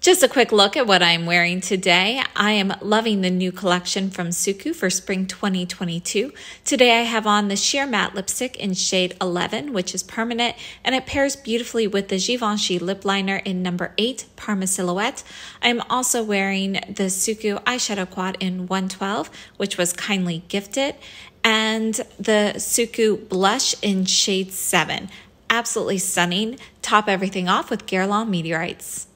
Just a quick look at what I'm wearing today. I am loving the new collection from SUQQU for spring 2022. Today I have on the sheer matte lipstick in shade 11, which is permanent, and it pairs beautifully with the Givenchy lip liner in number 8, Parme Silhouette. I'm also wearing the SUQQU eyeshadow quad in 112, which was kindly gifted, and the SUQQU blush in shade 7. Absolutely stunning. Top everything off with Guerlain Meteorites.